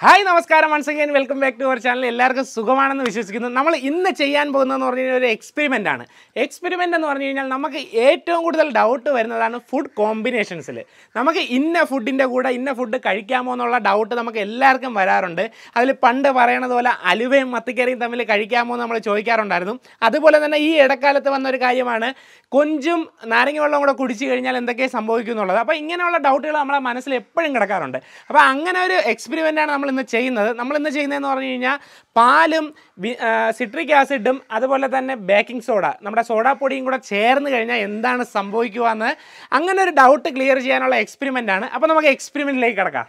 Hi നമസ്കാരം. Once again welcome back to our channel എല്ലാവർക്കും സുഖമാണെന്ന് വിശ്വസിക്കുന്നു. നമ്മൾ ഇന്ന് ചെയ്യാൻ പോകുന്നതെന്ന് പറഞ്ഞു കഴിഞ്ഞാൽ ഒരു എക്സ്പെരിമെന്റ് ആണ്. എക്സ്പെരിമെന്റ് എന്ന് പറഞ്ഞു കഴിഞ്ഞാൽ നമുക്ക് ഏറ്റവും കൂടുതൽ ഡൗട്ട് വരുന്നതാണ് ഫുഡ് കോമ്പിനേഷൻസിൽ നമുക്ക് ഇന്ന ഫുഡിന്റെ കൂടെ ഇന്ന ഫുഡ് കഴിക്കാമോ എന്നുള്ള ഡൗട്ട് നമുക്ക് എല്ലാവർക്കും വരാറുണ്ട്. അതിൽ പണ്ട് പറയണത് പോലെ അലുവയും മത്തിക്കറിയും തമ്മിൽ കഴിക്കാമോ എന്ന് നമ്മൾ ചോദിക്കാറുണ്ടായിരുന്നു. അതുപോലെ തന്നെ ഈ ഇടക്കാലത്ത് വന്ന ഒരു കാര്യമാണ്. കൊഞ്ചും നാരങ്ങ വെള്ളം കൂടെ കുടിച്ചു കഴിഞ്ഞാൽ എന്തൊക്കെ സംഭവിക്കും എന്നുള്ളത്. അപ്പോൾ ഇങ്ങനെയുള്ള ഡൗട്ടുകൾ നമ്മളെ മനസ്സിൽ എപ്പോഴും കിടക്കാറുണ്ട്. അപ്പോൾ അങ്ങനെ ഒരു എക്സ്പെരിമെന്റാണ് നമ്മൾ ഇന്ന് ചെയ്യുന്നത് നമ്മളിന്ന് ചെയ്യുന്നതെന്ന് പറഞ്ഞു കഴിഞ്ഞാൽ പാലും സിട്രിക് ആസിഡും അതുപോലെ തന്നെ ബേക്കിംഗ് സോഡ നമ്മുടെ സോഡാ പൊടിയും കൂടെ ചേർന്ന് കഴിഞ്ഞാൽ എന്താണ് സംഭവിക്കുക എന്ന് അങ്ങനെ ഒരു ഡൗട്ട് ക്ലിയർ ചെയ്യാനുള്ള എക്സ്പെരിമെന്റ് ആണ്. അപ്പോൾ നമുക്ക് എക്സ്പെരിമെന്റിലേക്ക് കിടക്കാം.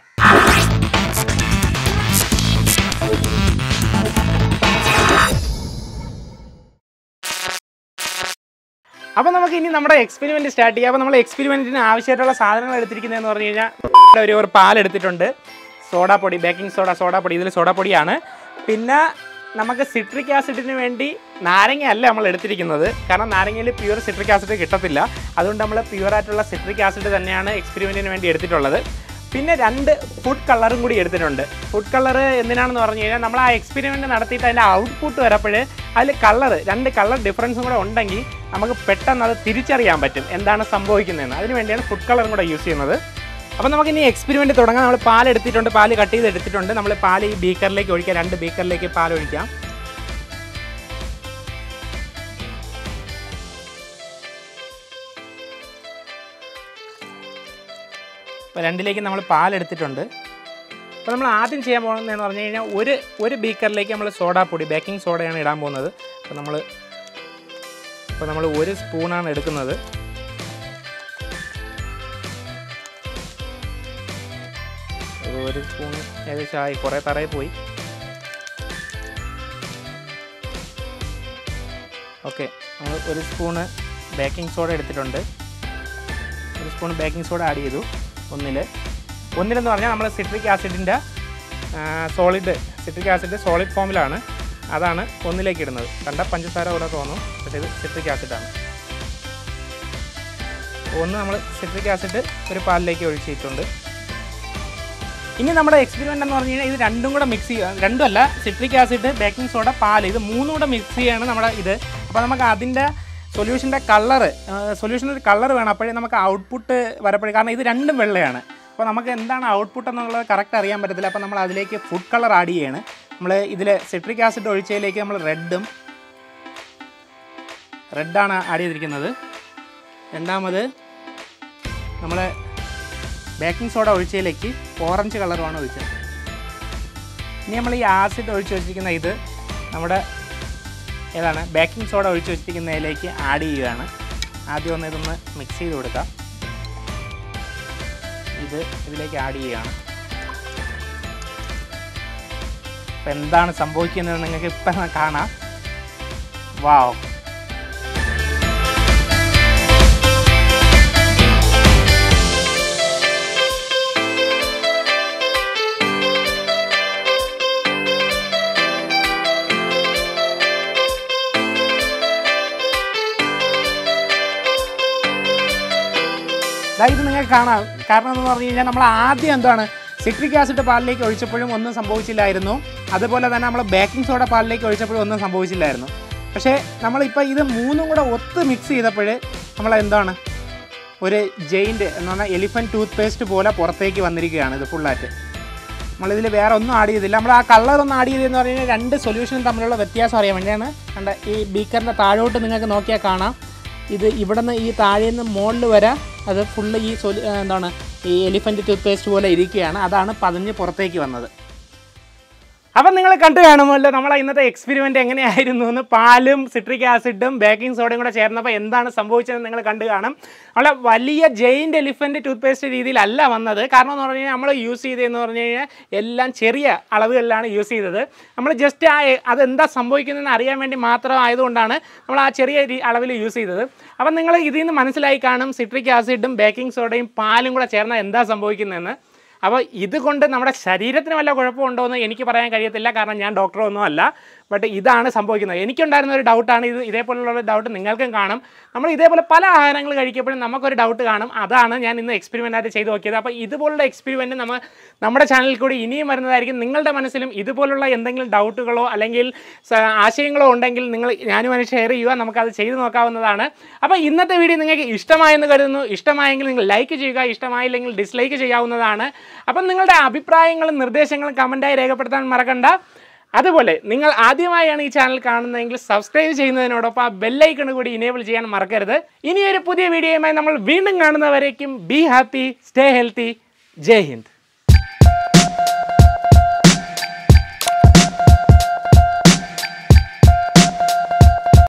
അപ്പോൾ നമുക്ക് ഇനി നമ്മുടെ എക്സ്പെരിമെന്റ് സ്റ്റാർട്ട് ചെയ്യാം. അപ്പോൾ നമ്മൾ എക്സ്പെരിമെന്റിന് ആവശ്യമായിട്ടുള്ള സാധനങ്ങൾ എടുത്തിരിക്കുന്നതെന്ന് പറഞ്ഞു കഴിഞ്ഞാൽ ഒരു പാൽ എടുത്തിട്ടുണ്ട് സോഡാപ്പൊടി ബേക്കിംഗ് സോഡ സോഡാപ്പൊടി ഇതിൽ സോഡാപ്പൊടിയാണ്. പിന്നെ നമുക്ക് സിട്രിക് ആസിഡിന് വേണ്ടി നാരങ്ങ അല്ല നമ്മൾ എടുത്തിരിക്കുന്നത്. കാരണം നാരങ്ങയിൽ പ്യുവർ സിട്രിക് ആസിഡ് കിട്ടത്തില്ല. അതുകൊണ്ട് നമ്മൾ പ്യുവറായിട്ടുള്ള സിട്രിക് ആസിഡ് തന്നെയാണ് എക്സ്പെരിമെന്റിന് വേണ്ടി എടുത്തിട്ടുള്ളത്. പിന്നെ രണ്ട് ഫുഡ് കളറും കൂടി എടുത്തിട്ടുണ്ട്. ഫുഡ് കളർ എന്തിനാണെന്ന് പറഞ്ഞു കഴിഞ്ഞാൽ നമ്മൾ ആ എക്സ്പെരിമെന്റ് നടത്തിയിട്ട് അതിന്റെ ഔട്ട്പുട്ട് വരപ്പോൾ അതിൽ കളർ രണ്ട് കളർ ഡിഫറൻസും കൂടെ ഉണ്ടെങ്കിൽ നമുക്ക് പെട്ടെന്ന് അത് തിരിച്ചറിയാൻ പറ്റും. എന്താണ് സംഭവിക്കുന്നതെന്ന്. അതിന് വേണ്ടിയാണ് ഫുഡ് കളറും കൂടെ യൂസ് ചെയ്യുന്നത്. അപ്പോൾ നമുക്ക് ഇനി എക്സ്പെരിമെന്റ് തുടങ്ങാം. നമ്മൾ പാൽ എടുത്തിട്ടുണ്ട് പാൽ കട്ട് ചെയ്ത് എടുത്തിട്ടുണ്ട്. നമ്മൾ പാൽ ഈ ബീക്കറിലേക്ക് ഒഴിക്കാം. രണ്ട് ബീക്കറിലേക്ക് പാൽ ഒഴിക്കാം. അപ്പോൾ രണ്ടിലേക്ക് നമ്മൾ പാൽ എടുത്തിട്ടുണ്ട്. അപ്പോൾ നമ്മൾ ആദ്യം ചെയ്യാൻ പോകുന്നത് എന്ന് പറഞ്ഞു കഴിഞ്ഞാൽ ഒരു ഒരു ബീക്കറിലേക്ക് നമ്മൾ സോഡാപ്പൊടി ബേക്കിംഗ് സോഡയാണ് ഇടാൻ പോകുന്നത്. അപ്പോൾ നമ്മൾ അപ്പോൾ നമ്മൾ ഒരു സ്പൂണാണ് എടുക്കുന്നത്. ഒരു സ്പൂൺ ഏകദേശം ആയി. കുറേ തറയിൽ പോയി. ഓക്കെ. നമ്മൾ ഒരു സ്പൂണ് ബേക്കിംഗ് സോഡ എടുത്തിട്ടുണ്ട്. ഒരു സ്പൂൺ ബേക്കിംഗ് സോഡ ആഡ് ചെയ്തു ഒന്നിൽ ഒന്നിലെന്ന് പറഞ്ഞാൽ നമ്മൾ സിട്രിക് ആസിഡിന്റെ സോളിഡ് സിട്രിക് ആസിഡ് സോളിഡ് ഫോമിലാണ് അതാണ് ഒന്നിലേക്ക് ഇടുന്നത്. കണ്ട പഞ്ചസാര പോലെ തോന്നും. പക്ഷേ ഇത് സിട്രിക് ആസിഡാണ് ഒന്ന് നമ്മൾ സിട്രിക് ആസിഡ് ഒരു പാലിലേക്ക് ഒഴിച്ചിട്ടുണ്ട്. ഇനി നമ്മുടെ എക്സ്പെരിമെന്റ് എന്ന് പറഞ്ഞു കഴിഞ്ഞാൽ ഇത് രണ്ടും കൂടെ മിക്സ് ചെയ്യുക. രണ്ടുമല്ല സിട്രിക് ആസിഡ് ബേക്കിംഗ് സോഡ പാൽ ഇത് മൂന്നും കൂടെ മിക്സ് ചെയ്യാണ് നമ്മുടെ ഇത്. അപ്പോൾ നമുക്ക് അതിന്റെ സൊല്യൂഷന്റെ കളറ് സൊല്യൂഷന്റെ ഒരു കളർ വേണം. അപ്പോഴേ നമുക്ക് ഔട്ട്പുട്ട് വരപ്പോഴേ കാരണം ഇത് രണ്ടും വെള്ളയാണ്. അപ്പോൾ നമുക്ക് എന്താണ് ഔട്ട്പുട്ട് എന്നുള്ളത് കറക്റ്റ് അറിയാൻ പറ്റത്തില്ല. അപ്പോൾ നമ്മൾ അതിലേക്ക് ഫുഡ് കളർ ആഡ് ചെയ്യാണ്. നമ്മൾ ഇതിൽ സിട്രിക് ആസിഡ് ഒഴിച്ചതിലേക്ക് നമ്മൾ റെഡും റെഡാണ് ആഡ് ചെയ്തിരിക്കുന്നത്. രണ്ടാമത് നമ്മൾ ബേക്കിംഗ് സോഡ ഒഴിച്ചതിലേക്ക് ഓറഞ്ച് കളറുമാണ് ഒഴിച്ചത്. ഇനി നമ്മൾ ഈ ആസിഡ് ഒഴിച്ച് വെച്ചിരിക്കുന്ന ഇത് നമ്മുടെ ഏതാണ് ബേക്കിംഗ് സോഡ ഒഴിച്ച് വെച്ചിരിക്കുന്നതിലേക്ക് ആഡ് ചെയ്യുകയാണ്. ആദ്യം ഒന്ന് ഇതൊന്ന് മിക്സ് ചെയ്ത് കൊടുക്കാം. ഇത് ഇതിലേക്ക് ആഡ് ചെയ്യുകയാണ്. അപ്പം എന്താണ് സംഭവിക്കുന്നത് നിങ്ങൾക്ക് ഇപ്പം കാണാം. വാവ് ഇത് നിങ്ങൾക്ക് കാണാം. കാരണം എന്ന് പറഞ്ഞു കഴിഞ്ഞാൽ നമ്മൾ ആദ്യം എന്താണ് സിട്രിക് ആസിഡ് പാലിലേക്ക് ഒഴിച്ചപ്പോഴും ഒന്നും സംഭവിച്ചില്ലായിരുന്നു. അതുപോലെ തന്നെ നമ്മൾ ബേക്കിംഗ് സോഡ പാലിലേക്ക് ഒഴിച്ചപ്പോഴും ഒന്നും സംഭവിച്ചില്ലായിരുന്നു. പക്ഷേ നമ്മളിപ്പോൾ ഇത് മൂന്നും കൂടെ ഒത്ത് മിക്സ് ചെയ്തപ്പോൾ നമ്മൾ എന്താണ് ഒരു ജെയിന്റ് എന്ന് പറഞ്ഞാൽ എലിഫന്റ് ടൂത്ത് പേസ്റ്റ് പോലെ പുറത്തേക്ക് വന്നിരിക്കുകയാണ് ഇത് ഫുള്ളായിട്ട് നമ്മളിതിൽ വേറെ ഒന്നും ആഡ് ചെയ്തില്ല. നമ്മൾ ആ കളർ ആഡ് ചെയ്തതെന്ന് പറഞ്ഞു കഴിഞ്ഞാൽ രണ്ട് സൊല്യൂഷനും തമ്മിലുള്ള വ്യത്യാസം അറിയാൻ വേണ്ടിയാണ്. കണ്ട ഈ ബീക്കറിന്റെ താഴോട്ട് നിങ്ങൾക്ക് നോക്കിയാൽ കാണാം. ഇത് ഇവിടെ നിന്ന് ഈ താഴെ നിന്ന് മുകളിൽ വരെ അത് ഫുള്ള് ഈ എന്താണ് ഈ എലിഫന്റ് ടൂത്ത് പേസ്റ്റ് പോലെ ഇരിക്കുകയാണ്. അതാണ് പതിഞ്ഞ് പുറത്തേക്ക് വന്നത്. അപ്പം നിങ്ങൾ കണ്ടു കാണുമല്ലോ നമ്മളെ ഇന്നത്തെ എക്സ്പെരിമെന്റ് എങ്ങനെയായിരുന്നു എന്ന്. പാലും സിട്രിക് ആസിഡും ബേക്കിംഗ് സോഡയും കൂടെ ചേർന്നപ്പോൾ എന്താണ് സംഭവിച്ചതെന്ന് നിങ്ങൾ കണ്ടു കാണും. നമ്മളെ വലിയ ജെയിന്റ് എലിഫന്റ് ടൂത്ത് പേസ്റ്റ് രീതിയിലല്ല വന്നത്. കാരണം എന്ന് പറഞ്ഞു കഴിഞ്ഞാൽ നമ്മൾ യൂസ് ചെയ്തതെന്ന് പറഞ്ഞു കഴിഞ്ഞാൽ എല്ലാം ചെറിയ അളവുകളിലാണ് യൂസ് ചെയ്തത്. നമ്മൾ ജസ്റ്റ് ആ അതെന്താ സംഭവിക്കുന്നതെന്ന് അറിയാൻ വേണ്ടി മാത്രം ആയതുകൊണ്ടാണ് നമ്മൾ ആ ചെറിയ അളവിൽ യൂസ് ചെയ്തത്. അപ്പം നിങ്ങൾ ഇതിൽ നിന്ന് മനസ്സിലായി കാണും സിട്രിക് ആസിഡും ബേക്കിംഗ് സോഡയും പാലും കൂടെ ചേർന്നാൽ എന്താ സംഭവിക്കുന്നതെന്ന്. അപ്പോൾ ഇതുകൊണ്ട് നമ്മുടെ ശരീരത്തിന് വല്ല കുഴപ്പമുണ്ടോ എന്ന് എനിക്ക് പറയാൻ കഴിയത്തില്ല. കാരണം ഞാൻ ഡോക്ടറൊന്നും അല്ല ബട്ട് ഇതാണ് സംഭവിക്കുന്നത്. എനിക്കുണ്ടായിരുന്ന ഒരു ഡൗട്ടാണ് ഇത് ഇതേപോലുള്ള ഡൗട്ട് നിങ്ങൾക്കും കാണും. നമ്മൾ ഇതേപോലെ പല ആഹാരങ്ങൾ കഴിക്കുമ്പോഴും നമുക്കൊരു ഡൗട്ട് കാണും. അതാണ് ഞാൻ ഇന്ന് എക്സ്പെരിമെന്റ് ആയിട്ട് ചെയ്ത് നോക്കിയത്. അപ്പോൾ ഇതുപോലുള്ള എക്സ്പെരിമെന്റ് നമ്മൾ നമ്മുടെ ചാനലിൽ കൂടി ഇനിയും വരുന്നതായിരിക്കും. നിങ്ങളുടെ മനസ്സിലും ഇതുപോലുള്ള എന്തെങ്കിലും ഡൗട്ടുകളോ അല്ലെങ്കിൽ ആശയങ്ങളോ ഉണ്ടെങ്കിൽ നിങ്ങൾ ഞാനുമായി ഷെയർ ചെയ്യുക. നമുക്കത് ചെയ്ത് നോക്കാവുന്നതാണ്. അപ്പോൾ ഇന്നത്തെ വീഡിയോ നിങ്ങൾക്ക് ഇഷ്ടമായെന്ന് കരുതുന്നു. ഇഷ്ടമായെങ്കിൽ നിങ്ങൾ ലൈക്ക് ചെയ്യുക. ഇഷ്ടമായില്ലെങ്കിൽ ഡിസ്ലൈക്ക് ചെയ്യാവുന്നതാണ്. അപ്പം നിങ്ങളുടെ അഭിപ്രായങ്ങളും നിർദ്ദേശങ്ങളും കമന്റായി രേഖപ്പെടുത്താൻ മറക്കണ്ട. അതുപോലെ നിങ്ങൾ ആദ്യമായാണ് ഈ ചാനൽ കാണുന്നതെങ്കിൽ സബ്സ്ക്രൈബ് ചെയ്യുന്നതിനോടൊപ്പം ആ ബെല്ലൈക്കൺ കൂടി ഇനേബിൾ ചെയ്യാൻ മറക്കരുത്. ഇനിയൊരു പുതിയ വീഡിയോയുമായി നമ്മൾ വീണ്ടും കാണുന്നവരേക്കും be happy stay healthy Jai Hind.